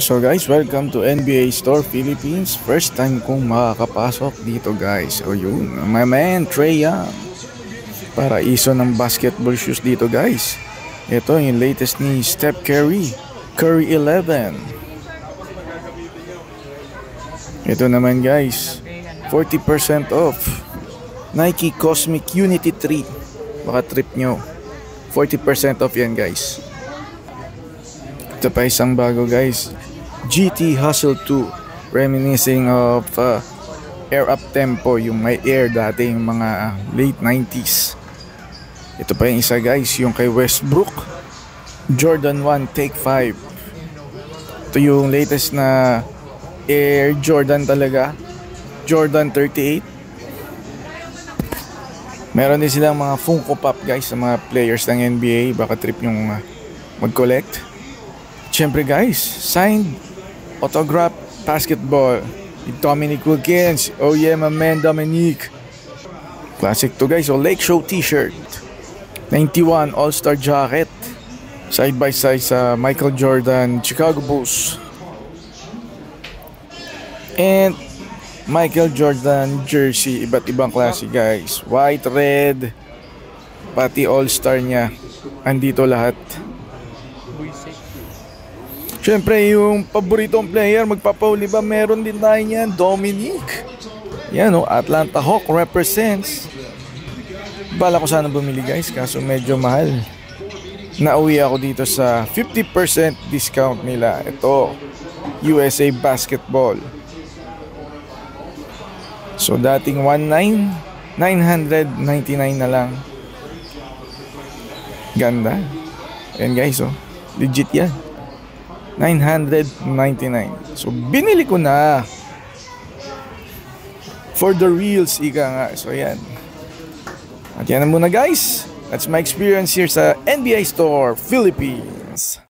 So guys, welcome to NBA Store Philippines. First time kong makakapasok dito guys. O yun, my man Trey Young. Para iso ng basketball shoes dito guys. Ito yung latest ni Steph Curry. Curry 11. Ito naman guys, 40% off. Nike Cosmic Unity 3. Baka trip nyo. 40% off yan guys. Ito pa isang bago guys. GT Hustle 2. Reminiscing of uh, air up tempo. Yung may air dati yung mga late 90s. Ito pa yung isa guys. Yung kay Westbrook. Jordan 1 Take 5. Ito yung latest na Air Jordan talaga. Jordan 38. Meron din silang mga Funko Pop guys sa mga players ng NBA. Baka trip yung uh, mag-collect. Siyempre guys, signed autograph basketball with Dominic Wilkins. Oh yeah, my man Dominic. Classic to guys. So Lake Show t-shirt. 91 All-Star jacket. Side by side sa Michael Jordan Chicago Bulls. And Michael Jordan jersey. Iba't ibang klase guys. White, red. Pati All-Star niya. Andito lahat. Siyempre, yung paboritong player, magpapauli ba? Meron din tayo niyan, Dominic. Yan o, Atlanta Hawk represents. Bala ko sana bumili guys, kaso medyo mahal. Nauwi ako dito sa 50% discount nila. Ito, USA Basketball. So, dating 19, 999 na lang. Ganda. Ayan guys, oh. Legit yan. 999. So, binili ko na. For the reals, ika nga. So, yan. At yan na muna guys. That's my experience here sa NBA Store, Philippines.